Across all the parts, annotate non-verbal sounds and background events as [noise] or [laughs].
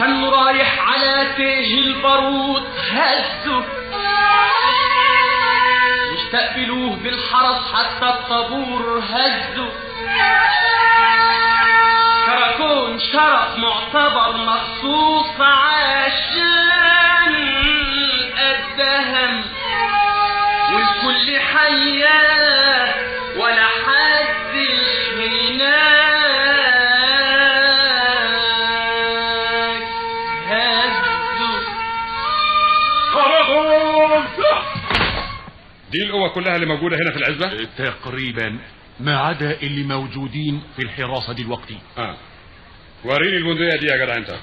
واستنوا رايح على تيه البارود. هزوا. واستقبلوه بالحرس حتى الطابور. هزوا. كراكون شرف معتبر مخصوص عشان الدهم. والكل حياه القوة كلها اللي موجودة هنا في العزبة؟ تقريبا ما عدا اللي موجودين في الحراسة دلوقتي آه. وريني البندقية دي يا جدع أنت.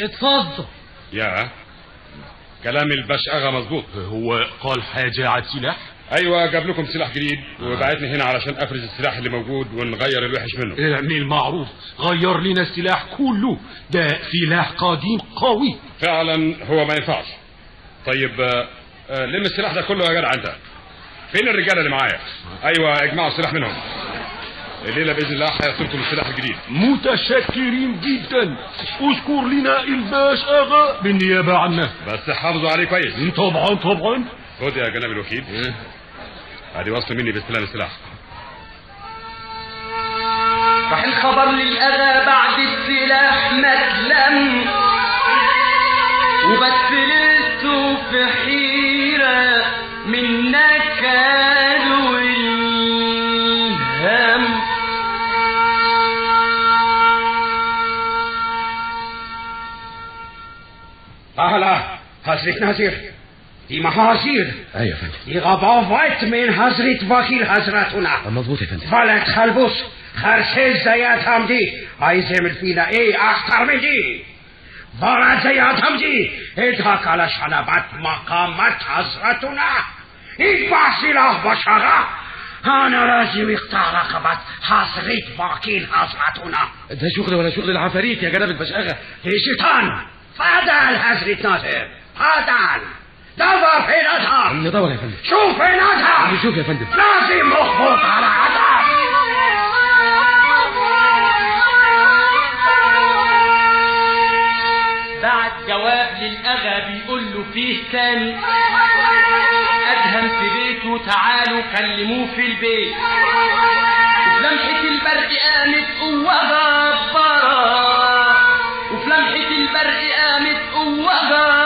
اتفضل. يا كلام الباش اغا مظبوط. هو قال حاجة على السلاح؟ أيوه جاب لكم سلاح جديد وبعتني هنا علشان أفرز السلاح اللي موجود ونغير الوحش منه. اعمل المعروف غير لنا السلاح كله. ده سلاح قديم قوي. فعلا هو ما ينفعش. طيب آه، آه، لم السلاح ده كله يا جدع أنت. فين الرجاله اللي معايا؟ أيوه اجمعوا السلاح منهم. الليلة بإذن الله هيصلكم السلاح الجديد. متشكرين جدا. اذكر لنا الباش اغا بالنيابة عنه بس حافظوا عليه كويس. طبعا طبعا. خد يا جناب الوكيل. ادي وصل مني باستلام السلاح. راح الخبر للأذى بعد السلاح متلم حضرت ناظر دي محاصير أيوه فندم. دي غباوات من حضرت وكيل حضرتنا. مظبوط يا فندم. ولد خلبوس خرسيز زياد حمدي عايز يعمل فينا إيه اخطر من دي ولد زياد حمدي اضحك على شنبات مقامات حضرتنا. يتبع سلاح بشرة أنا لازم يقطع رقبة حضرت وكيل حضرتنا. ده شغل ولا شغل العفاريت يا جناب البشاغة يا شيطان فضل حضرت ناصر فضل دور في نظر ندور يا فندم شوف في نظر نشوف يا فندم. لازم مخبوط على عدم بعد جواب للأغا بيقول له فيه تاني. أدهم في بيته تعالوا كلموه في البيت. وفي لمحة البرق قامت قوة جبارة. وفي لمحة البرق قامت قوة جبارة.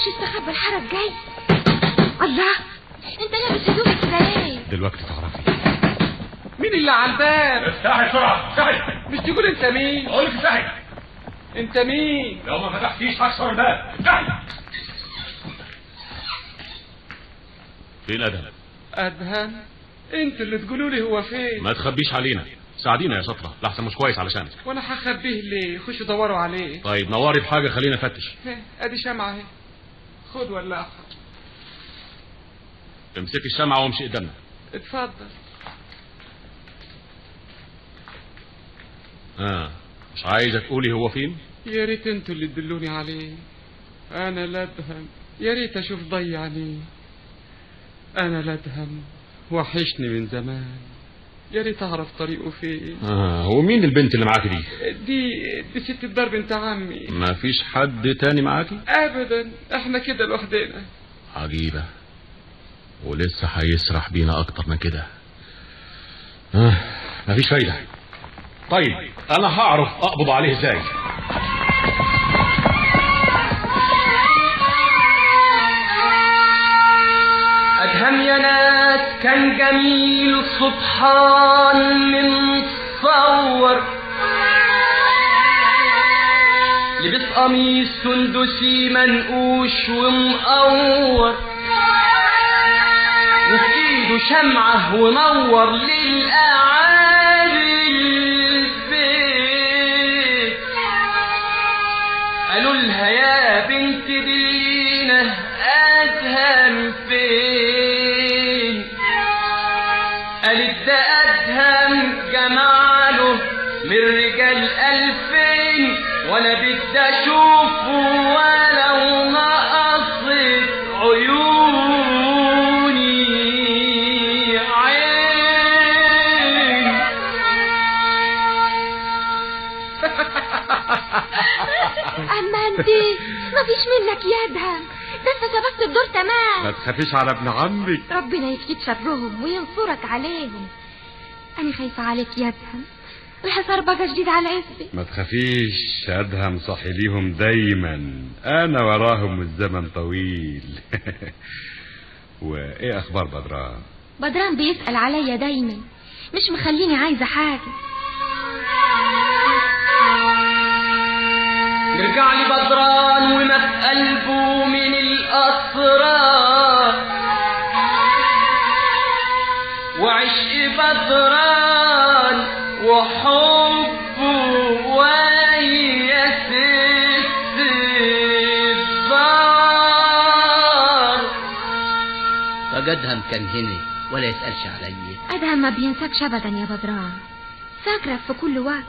خش استخبى الحرس جاي؟ الله انت لابس هدومك كده ليه؟ دلوقتي تعرفي. مين اللي على الباب؟ افتحي بسرعة افتحي مش تقول انت مين؟ أقول لك افتحي انت مين؟ لو ما فتحتيش هكسر الباب. افتحي فين أدهم؟ أدهم؟ أنتوا اللي تقولوا لي هو فين؟ ما تخبيش علينا. ساعدينا يا شطرة لحسن مش كويس علشانك. وأنا هخبيه ليه؟ خشوا دوروا عليه. طيب نوري بحاجة خلينا نفتش. هه، أدي شمعة اهي خد ولا امسكي الشمعة وامشي قدامنا. اتفضل. آه مش عايزة تقولي هو فين؟ يا ريت أنتوا اللي تدلوني عليه. أنا لا أدهم. يا ريت أشوف ضي عليه. أنا لا أدهم. وحشني من زمان. يا ريت أعرف طريقه فين آه هو مين البنت اللي معاكي دي؟ دي دي ست الدار بنت عمي. ما فيش حد تاني معاكي؟ ابدا إحنا كده لوحدنا. عجيبة. ولسه هيسرح بينا أكتر من كده. آه مفيش فايدة. طيب أنا هعرف أقبض عليه إزاي؟ أدهم يا ناس. كان جميل سبحان من صور. لبس قميص سندسي منقوش ومقور. وفي ايده شمعة ونور للأعالي اما انت ما فيش منك يدهم ده أنت سبقت الدور ما تمام تخافيش على ابن عمك. ربنا يكفيك شرهم وينصرك عليهم. أنا خايفة عليك يدهم الحصار بقى جديد على اسمي ما تخافيش ادهم صحي ليهم دايما. أنا وراهم الزمن طويل. [laughs] وإيه أخبار بدران؟ بدران بيسأل عليا دايما. مش مخليني عايزة حاجة. يرجع لي بدران وما في قلبه من الأسرار وعشق بدران وحبه ويا ست الدار فجدهم كان هنا ولا يسألش عليا أدهم ما بينساكش أبدا يا بدران. فاكرك في كل وقت.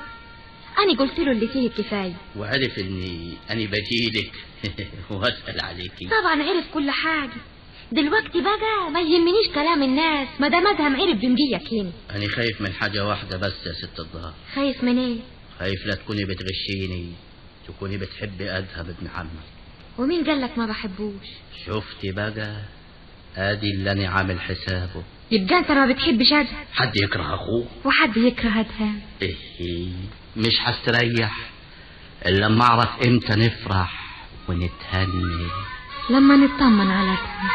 أنا قلت له اللي فيه الكفاية. وعرف إني اني بجيلك [laughs] وأسأل عليكي طبعا عرف كل حاجة. دلوقتي بقى ما يهمنيش كلام الناس ما دام أدهم عرف بنجيك هنا. أنا خايف من حاجة واحدة بس يا ست الظهر. خايف من إيه؟ خايف لا تكوني بتغشيني تكوني بتحبي اذهب ابن عمك. ومين قالك ما بحبوش؟ شفتي بقى؟ أدي اللي أنا عامل حسابه. يبقى انت ما بتحبش أدهم حد يكره أخوه؟ وحد يكره أدهم إيه مش هستريح إلا لما أعرف إمتى نفرح ونتهني لما نطمن على أدهم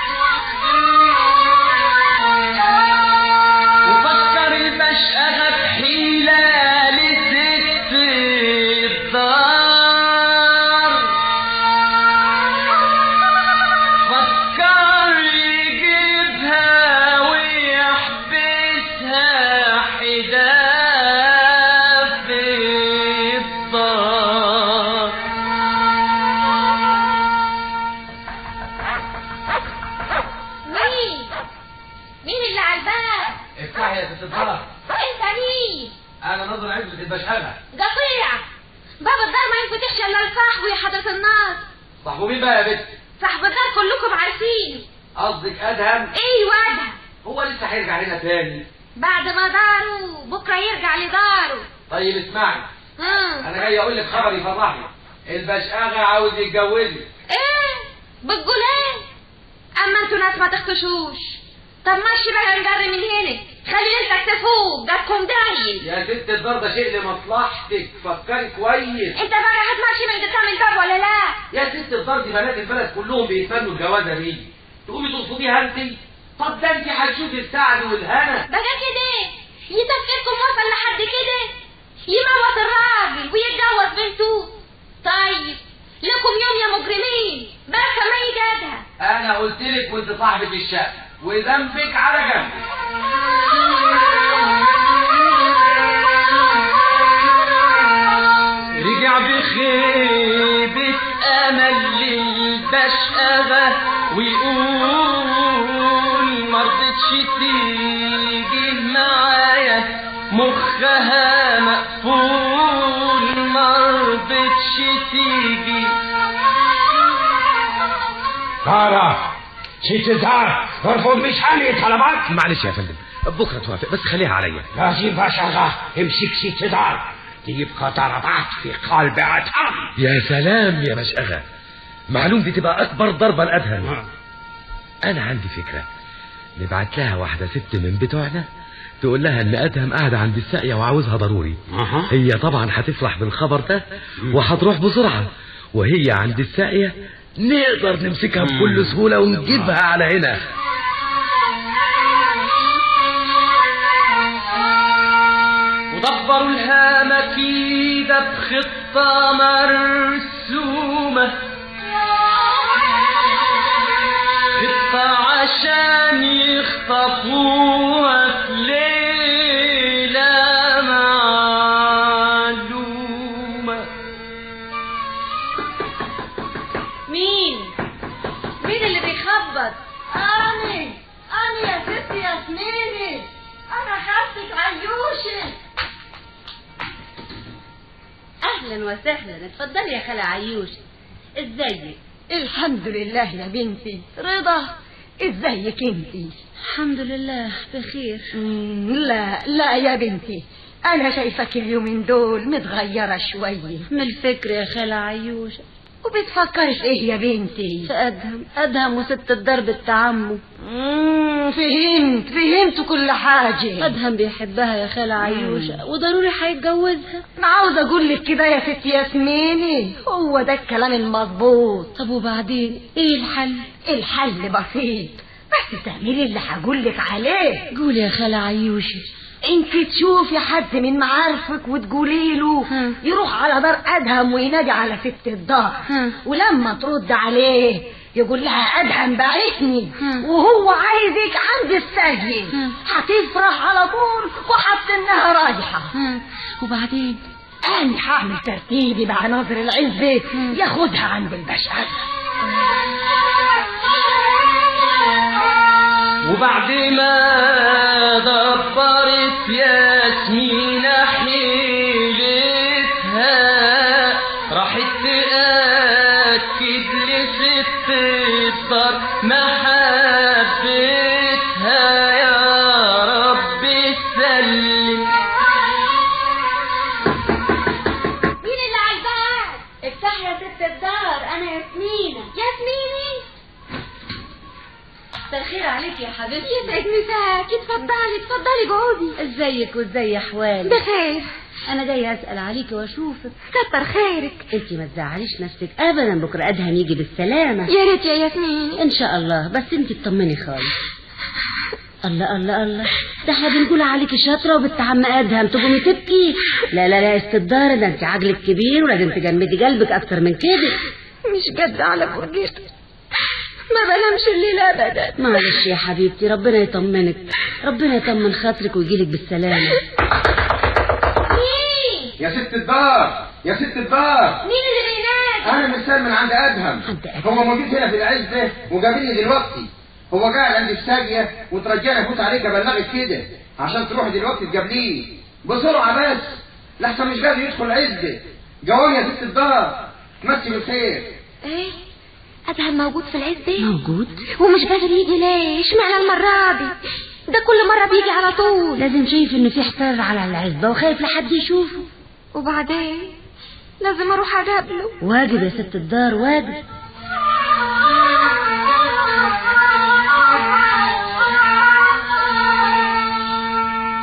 هيرجع لنا تاني. بعد ما داره بكرة يرجع لداره. طيب اسمعي ها أنا جاي أقول لك خبر يفرحني البشقاغة عاوز يتجوزك إيه؟ بتقول إيه؟ أما أنتوا ناس ما تخشوش طب ماشي بقى نجري من هنا خلي ليلتك تفوق جاتكم دايل يا ست ده شيء لمصلحتك. فكري كويس. أنت بقى هتمشي من قدام الباب ولا لا؟ يا ست الدار دي بنات البلد كلهم بيتمنوا الجوازة دي تقومي ترفضيها انت طب ده انت هتشوفي السعد والهنا. بقى كده. يتفكركم وصل لحد كده. يموت الراجل ويتجوز بنته. طيب لكم يوم يا مجرمين. بس ما يجادها. أنا قلت لك وأنت صاحبة الشقه وذنبك على جنب. ست الدار ارفض مش علي طلبات معلش يا فندم بكرة توافق بس خليها عليا. لازم بشغة امسك ست الدار ضربات في قلب أدهم يا سلام يا مشأغة معلوم دي تبقى أكبر ضربة لأدهم أنا عندي فكرة. نبعت لها واحدة ست من بتوعنا تقول لها إن أدهم قاعدة عند الساقية وعاوزها ضروري. أها. هي طبعا هتفرح بالخبر ده وهتروح بسرعة. وهي عند الساقية نقدر نمسكها بكل سهولة ونجيبها على هنا. ودبروا لها مكيدة بخطة مرسومة. خطة عشان يخطفوها في عيوشة أهلا أهلا وسهلا. اتفضلي يا خالة عيوش إزيك؟ الحمد لله يا بنتي. رضا إزيك انتي الحمد لله بخير. لا لا يا بنتي. أنا شايفك اليومين دول متغيرة شوية من الفكر يا خالة عيوش وبتفكري في إيه يا بنتي؟ في أدهم ادهم وست الضرب التعمو مم، فهمت فهمت كل حاجة. أدهم بيحبها يا خالة عيوش. وضروري هيتجوزها أنا عاوزة أقول لك كده يا ست ياسميني. هو ده الكلام المظبوط. طب وبعدين؟ إيه الحل؟ الحل بسيط. بس تعملي اللي هقول لك عليه. قولي يا خالة عيوش. انت تشوفي حد من معارفك وتقولي له. يروح على دار أدهم وينادي على ست الدار. ولما ترد عليه يقول لها أدهم بعتني ها. وهو عايزك عند السجن. هتفرح على طول وحس إنها رايحة وبعدين أنا هعمل ترتيبي مع ناظر العزة ها. ياخدها عند البشر وبعد ما دبرت ياسمين الخير عليك يا حبيبتي. يسعد مساك اتفضلي اتفضلي جودي ازيك وازاي احوالك بخير. أنا جاية اسأل عليك واشوفك. كتر خيرك. انت ما تزعليش نفسك ابدا بكرة ادهم يجي بالسلامة. يا ريت يا ياسمين. ان شاء الله بس انت اطمني خالص. الله الله الله. ده إحنا بنقول عليكي شاطرة وبنت عم ادهم تقومي تبكي. لا لا لا استدار ده انت عقلك كبير ولازم تجمدي قلبك أكتر من كده. مش قد على فرجته ما بنامش الليل ابدا. معلش يا حبيبتي ربنا يطمنك. ربنا يطمن خاطرك ويجيلك بالسلامة. مين؟ يا ست الدار يا ست الدار مين اللي بينادي أنا مثال من عند أدهم. عند أدهم. هو موجود هنا في العزبه وجابني دلوقتي. هو قاعد عند الساقية وترجاني افوت عليك ابلغك كده عشان تروحي دلوقتي تقابليه. بسرعة بس لحسن مش قادر يدخل العزبه جواب يا ست الدار مسي بالخير. إيه؟ ادهم موجود في العزة؟ موجود؟ ومش قادر يجي ليه اشمعنى المرة دي. ده كل مرة بيجي على طول. لازم شايف ان في حفار على العزبه وخايف لحد يشوفه. وبعدين لازم أروح أقابله. واجب يا ست الدار واجب.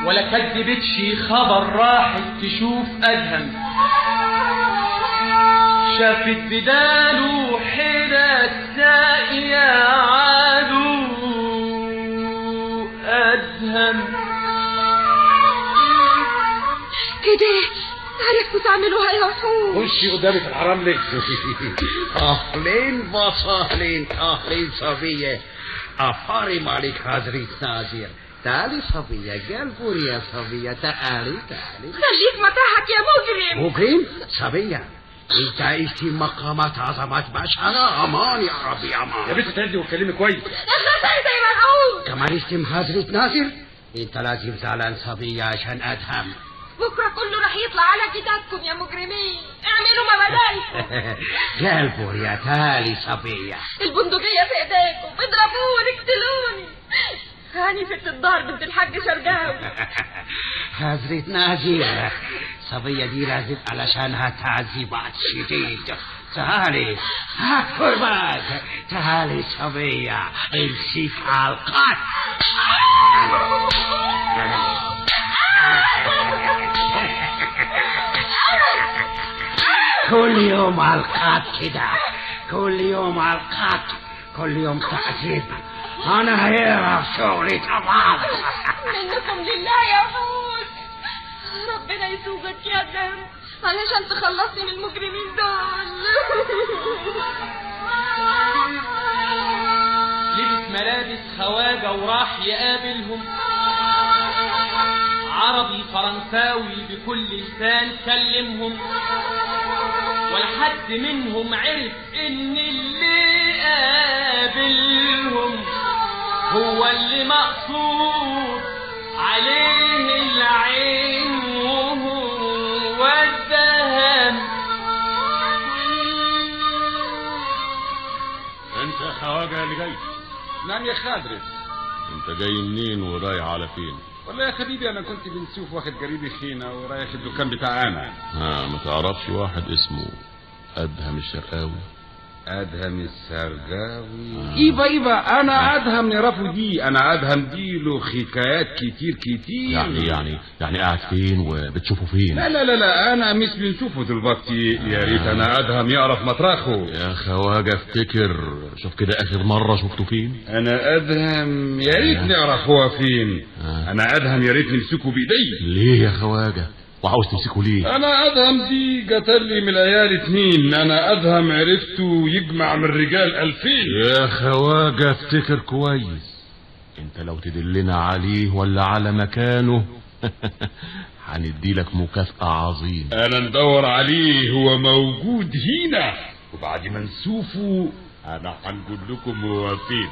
ولا كدبتش خبر راحت تشوف أدهم. شافت بداله حدا الساقية عادو أدهم. كده عرفتوا تعملوها يا وحوش خشي قدامي في الحرام ليه؟ أهلين وسهلين أهلين صبية. أفاري مالك حضرت ناظر. تعالي صبية قلبور يا صبية تعالي تعالي. خليك متاحك يا مجرم. مجرم؟ صبية. انت عشتي مقامات عظمات بشرة أمان يا ربي يا أمان بنت تهدي وتكلمي كويس. زي ما أقول كمان اسم حضرت ناظر. إنت لازم زعلان صبيه عشان ادهم بكرة كله راح يطلع على كتابكم يا مجرمين. اعملوا ما بدايكم. [laughs] قلبور يا تالي صبية. البندقية في إيديكم. اضربوني اقتلوني هاني ست الدار بنت الحاج شرقاوي. [laughs] حضرت ناظر صبية دي لازم علشانها تعذيبات شديد تعالي ها قربات تعالي صبية امشي في حلقات كل يوم حلقات كده كل يوم حلقات كل يوم تعذيب أنا هيعرف شغلي طبعا منكم لله يا وحوش ربنا يسوقك يا دم. علشان تخلصني من المجرمين دول. [laughs] لبس ملابس خواجة وراح يقابلهم. عربي فرنساوي بكل لسان كلمهم. ولا حد منهم عرف إن اللي قابلهم هو اللي مقصود عليه العين. خواجه اللي جاي. نعم يا خادرس أنت جاي منين ورايح على فين؟ والله يا حبيبي أنا كنت بنشوف واخد قريبي خينا ورايح الدكان بتاع أنا ها ما تعرفش واحد اسمه أدهم الشرقاوي أدهم السرجاوي أيوه أيوه أنا أدهم نعرفه دي أنا أدهم دي له حكايات كتير كتير. يعني يعني يعني قاعد فين وبتشوفه فين؟ لا لا لا لا أنا مش بنشوفه دلوقتي. يا ريت أنا أدهم يعرف مطرحه يا خواجة افتكر. شوف كده آخر مرة شفته فين؟ أنا أدهم يا ريت نعرف هو فين. أنا أدهم يا ريت نمسكه بايدي ليه يا خواجة؟ وعاوز تمسكه ليه؟ أنا أدهم دي قتل لي من العيال اتنين. أنا أدهم عرفته يجمع من الرجال ألفين. يا خواجة افتكر كويس. أنت لو تدلنا عليه ولا على مكانه [laughs] هندي لك مكافأة عظيمة. أنا ندور عليه هو موجود هنا. وبعد ما نشوفه أنا هنقول لكم هو فين.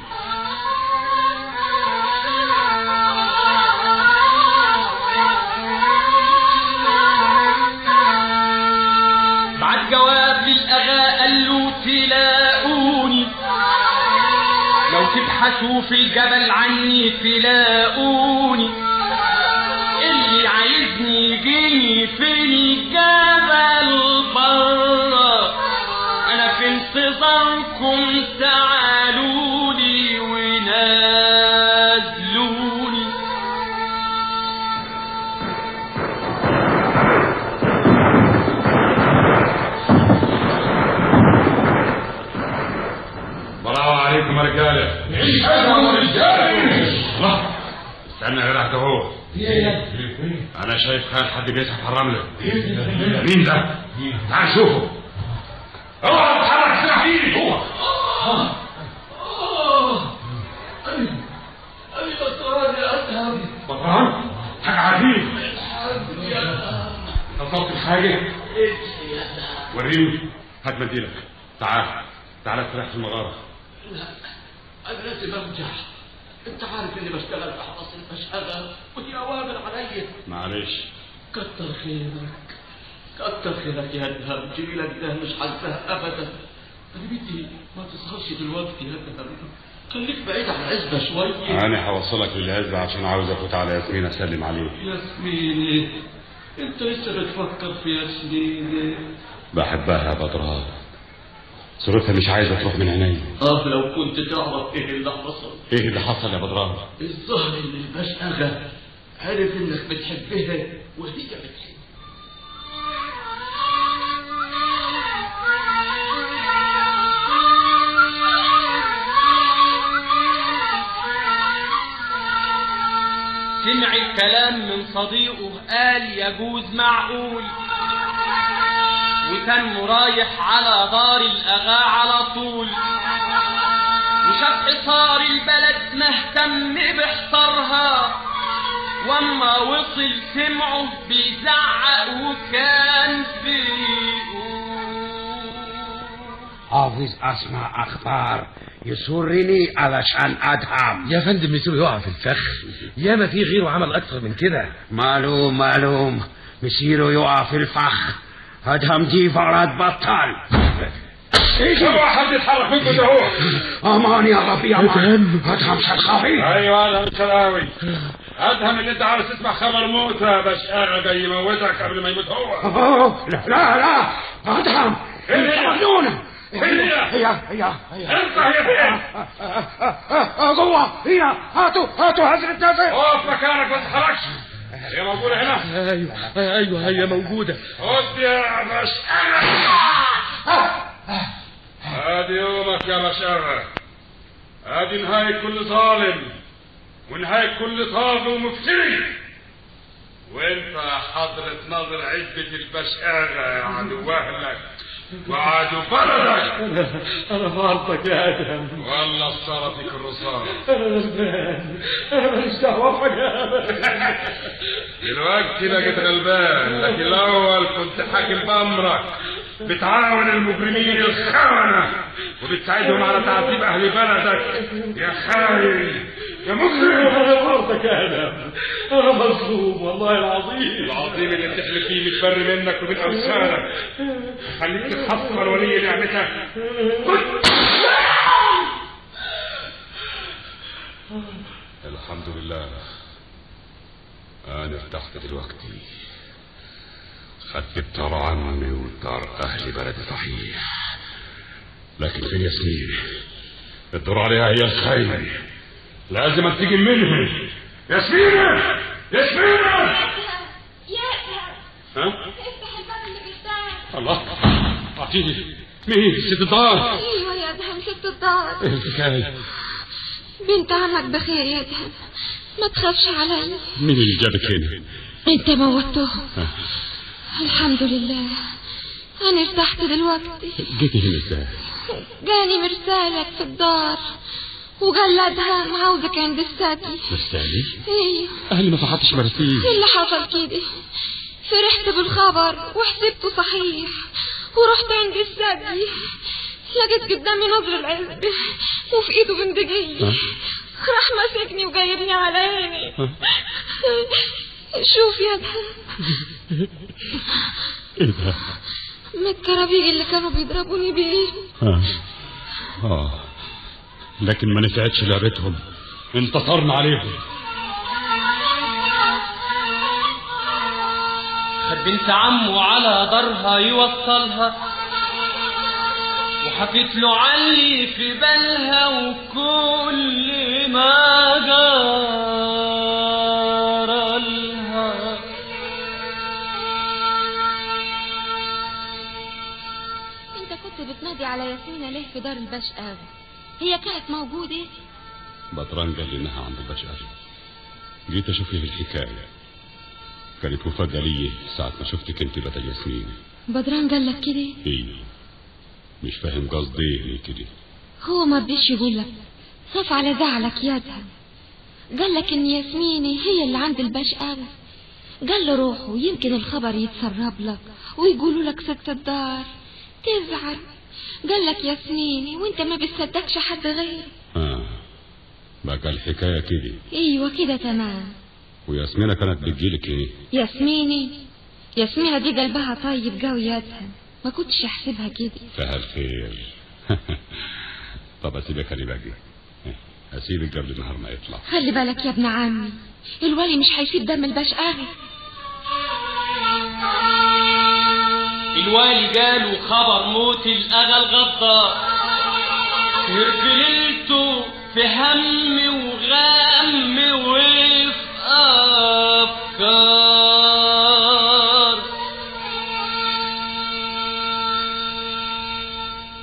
تبحثوا في الجبل عني تلاقوني. اللي عايزني يجيني في الجبل برا أنا في انتظاركم تعالوا عليكم يا رجالة. يا رجاله الله. استنى يا جدع اهو أنا شايف خال حد بيسحب على الرمله مين ده؟ تعال شوفه. اوعى تتحرك سلاح ايدي هو. بطران. حاجة عجيب الحاجة. وريني. هات منديلك. تعال. تعال استريح في المغارة. لا. أنا لازم ارجع أنت عارف إني بشتغل في حرس المشهدة ودي أوامر عليا معلش. كتر خيرك. كتر خيرك يا أدهم. جميلك ده مش هنساه ابدا. أنا بدي ما تسهرش دلوقتي يا أدهم. خليك بعيد عن العزبة شوية أنا هوصلك للعزة عشان عاوز افوت على ياسمين أسلم عليه ياسميني أنت لسه بتفكر في ياسميني بحبها يا بدران صورتها مش عايزة تروح من عيني آه لو كنت تعرف إيه اللي حصل؟ إيه اللي حصل يا بدران الظاهر إن البشأغة عرف إنك بتحبها وهي بتحبك سمع الكلام من صديقه قال يجوز معقول. وكان رايح على دار الأغا على طول. وشاف حصار البلد مهتم بحصارها وأما وصل سمعه بيزعق وكان حافظ اسمع أخبار. يسرني علشان أدهم. يا فندم مسيره يقع في الفخ. يا ما في غيره عمل أكتر من كده؟ معلوم معلوم. مسيره يقع في الفخ. ادهم دي فرد بطل اوعى حد يتحرك منكم ده هو أمان يا رب يا أمان ادهم شرخاوي أيوه أنا شراوي ادهم اللي انت عاوز تسمع خبر موته بشقاغه جاي يموتك قبل ما يموت هو أوه، لا لا لا ادهم إيه انت هي؟ مجنون إيه هي؟ هي هي هي انت هي فين جوه هنا هاتوا هاتوا حضرة ناصر اقف مكانك ما تتحركش هي موجودة هنا؟ أيوه أيوه هي موجودة. خد يا بشقاغه ادي يومك يا بشقاغه ادي نهاية كل ظالم ونهاية كل طاغي ومفتري. وانت يا حضرة ناظر عزبة البشقاغة يا عدو اهلك وعدو بلدك. [laughs] أنا فارطك يا أدهم. والله الصار فيك الرصاص. [laughs] [laughs] أنا غلبان أنا ماليش دعوه بحاجه دلوقتي بقيت غلبان لكن الأول كنت حاكم بأمرك. بتعاون المجرمين الخونة وبتساعدهم على تعذيب أهل بلدك. يا خاين يا مجرم. أنا يا ادهم أنا مظلوم والله العظيم. العظيم اللي بتحلف فيه متبر منك ومن أوسانك. خليك تتحصل ولي نعمتك. الحمد لله. أنا ارتحت دلوقتي. خدت الدار عمي ودار أهل بلدي صحيح. لكن فين ياسمين الدور عليها هي الخير. لازم تيجي منها ياسمين ياسمين ياسر ها؟ افتح الباب اللي بيفتح الله! أعطيني مين؟ ست الدار! أيوه يا ادهم ست الدار. إيه الحكاية بنت عمك بخير يا ادهم ما تخافش علي مين اللي جابك هنا انت موتهم الحمد لله. أنا ارتحت دلوقتي. جيتي هنا إزاي جاني مرسالك في الدار. وقال لي ادهم عاوزك عند الساقي مرسالي أيوه أهلي ما فتحتش مراسيل إيه اللي حصل كده؟ فرحت بالخبر وحسبته صحيح. ورحت عند الساقي لقيت قدامي نظر العزب وفي إيده بندقية. ها؟ راح ماسكني وجايبني على عيني. شوف يا ادهم إيه ده؟ من الكرابيج اللي كانوا بيضربوني بيه. آه آه. لكن ما نفعتش لعبتهم. انتصرنا عليهم. خد بنت عمه على دارها يوصلها وحكيت له علي في بالها وكل ما جرى لها. انت كنت بتنادي على ياسمينة ليه في دار البشقاوي هي كانت موجودة؟ بدران قال لي انها عند البشر جيت أشوف إيه الحكاية. كانت مفاجأة لي ساعة ما شفتك أنت بدل ياسمين بدران قال لك كده؟ إيه مش فاهم قصدي إيه كده. هو ما رضيش يقول لك. خاف على زعلك يا ادهم قال لك إن ياسمينة هي اللي عند البشقاوي قال له روحوا يمكن الخبر يتسرب لك ويقولوا لك ست الدار تزعل. قال لك ياسمينة وانت ما بتصدقش حد غير آه. بقى الحكاية كده. أيوه كده تمام. وياسمينة كانت بتجيلك إيه ياسمينة ياسمينة دي قلبها طيب قوي يا أدهم. ما كنتش أحسبها كده. فيها الخير. [laughs] طب أسيبك أنا باجي أسيبك قبل النهار ما يطلع. خلي بالك يا ابن عمي. الولي مش هيسيب دم البشقاوي الوالي جاله خبر موت الأغا الغدار في ليلته في هم وغم وفي أفكار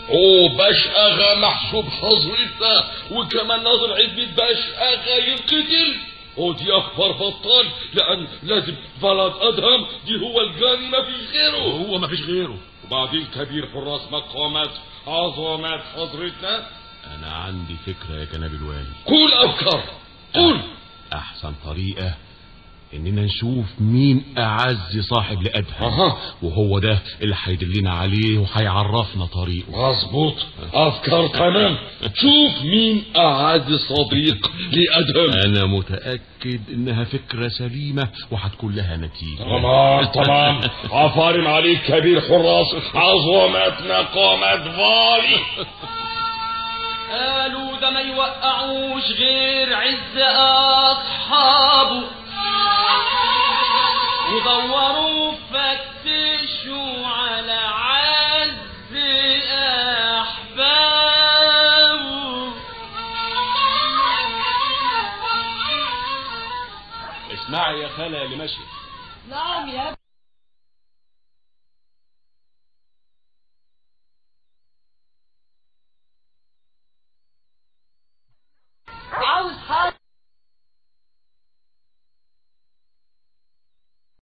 اوه باش اغا محسوب حضرتنا وكمان ناظر عزبة باش اغا ينقتل. ودي أخبار بطال لأن لازم بلد أدهم دي هو الجاني ما فيش غيره. هو ما فيش غيره. وبعدين كبير حراس مقامات عظمات حضرتنا. أنا عندي فكرة يا جناب الوالي. قول افكار قول. أحسن طريقة إننا نشوف مين أعز صاحب لادهم أها. وهو ده اللي هيدلنا عليه وهيعرفنا طريقه. مظبوط. أفكار تمام. شوف مين أعز صديق لادهم أنا متأكد إنها فكرة سليمة وهتكون لها نتيجة. تمام تمام. [laughs] عفارم عليك كبير حراس. عظمات مقامات فالي. قالوا ده ما يوقعوش غير عز أصحابه. ودوروا فتشوا على عز أحبابه اسمعي يا خالة اللي ماشي. نعم يا